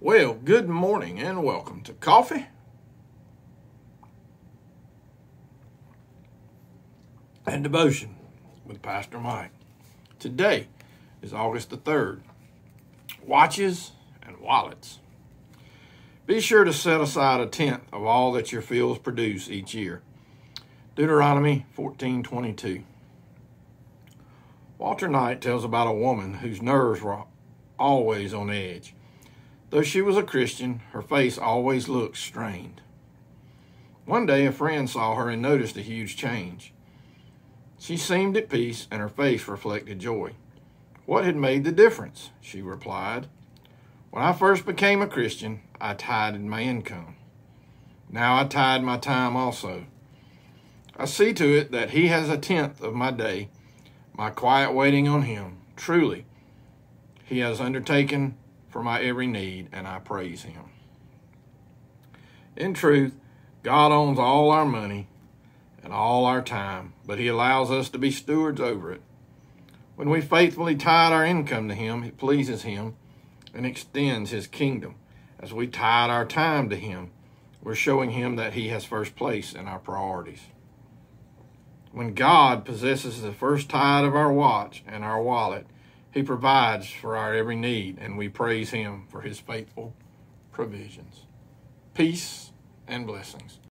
Well, good morning and welcome to Coffee and Devotion with Pastor Mike. Today is August the 3rd. Watches and wallets. Be sure to set aside a tenth of all that your fields produce each year. Deuteronomy 14:22. Walter Knight tells about a woman whose nerves were always on edge. Though she was a Christian, her face always looked strained. One day, a friend saw her and noticed a huge change. She seemed at peace, and her face reflected joy. What had made the difference? She replied. When I first became a Christian, I tithed my income. Now I tithe my time also. I see to it that He has a tenth of my day my quiet waiting on Him. Truly, He has undertaken for my every need, and I praise Him. In truth, God owns all our money and all our time, but He allows us to be stewards over it. When we faithfully tithe our income to Him, it pleases Him and extends His kingdom. As we tithe our time to Him, we're showing Him that He has first place in our priorities. When God possesses the first tithe of our watch and our wallet, He provides for our every need, and we praise Him for His faithful provisions. Peace and blessings.